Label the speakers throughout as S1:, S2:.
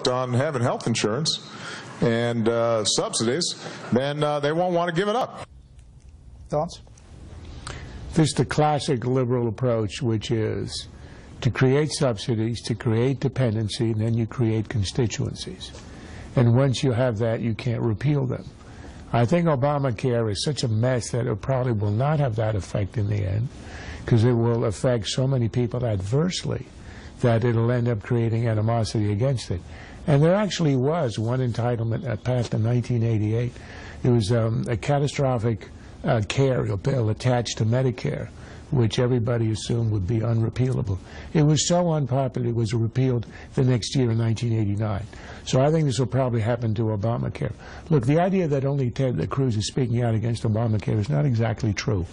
S1: hooked on having health insurance and uh, subsidies, then uh, they won't want to give it up.
S2: Thoughts?
S3: This is the classic liberal approach, which is to create subsidies, to create dependency, and then you create constituencies. And once you have that, you can't repeal them. I think Obamacare is such a mess that it probably will not have that effect in the end, because it will affect so many people adversely that it'll end up creating animosity against it. And there actually was one entitlement that passed in 1988. It was um, a catastrophic uh, care bill attached to Medicare, which everybody assumed would be unrepealable. It was so unpopular it was repealed the next year in 1989. So I think this will probably happen to Obamacare. Look, the idea that only Ted Cruz is speaking out against Obamacare is not exactly true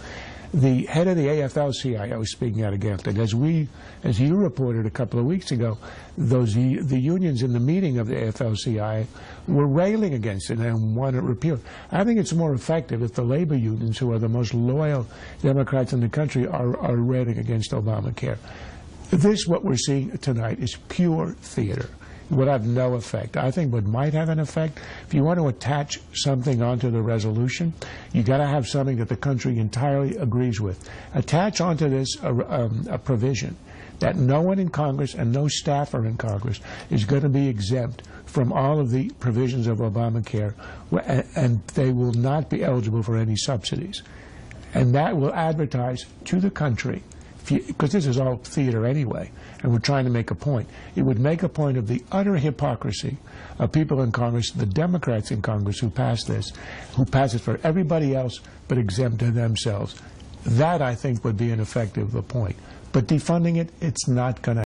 S3: the head of the AFL-CIO is speaking out against it. As we, as you reported a couple of weeks ago, those the unions in the meeting of the AFL-CIO were railing against it and wanted it repealed. I think it's more effective if the labor unions, who are the most loyal Democrats in the country, are, railing against Obamacare. This, what we're seeing tonight, is pure theater would have no effect. I think what might have an effect, if you want to attach something onto the resolution, you got to have something that the country entirely agrees with. Attach onto this a, um, a provision that no one in Congress and no staffer in Congress is going to be exempt from all of the provisions of Obamacare, and they will not be eligible for any subsidies. And that will advertise to the country because this is all theater anyway, and we're trying to make a point. It would make a point of the utter hypocrisy of people in Congress, the Democrats in Congress who pass this, who pass it for everybody else but exempt to themselves. That, I think, would be an effective uh, point. But defunding it, it's not going to